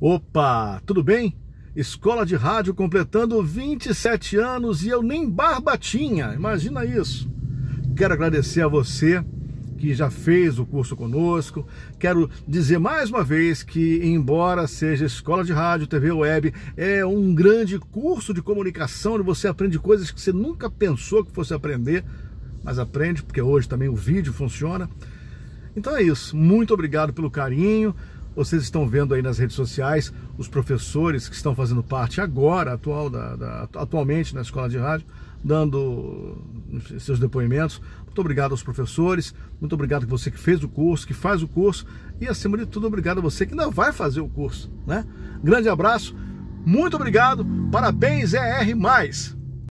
Opa, tudo bem? Escola de Rádio completando 27 anos e eu nem barba tinha, imagina isso. Quero agradecer a você que já fez o curso conosco. Quero dizer mais uma vez que, embora seja Escola de Rádio, TV Web, é um grande curso de comunicação onde você aprende coisas que você nunca pensou que fosse aprender, mas aprende porque hoje também o vídeo funciona. Então é isso. Muito obrigado pelo carinho. Vocês estão vendo aí nas redes sociais os professores que estão fazendo parte agora, atual, da, da, atualmente na escola de rádio, dando seus depoimentos. Muito obrigado aos professores, muito obrigado a você que fez o curso, que faz o curso e, acima de tudo, obrigado a você que ainda vai fazer o curso. Né? Grande abraço, muito obrigado, parabéns ER+.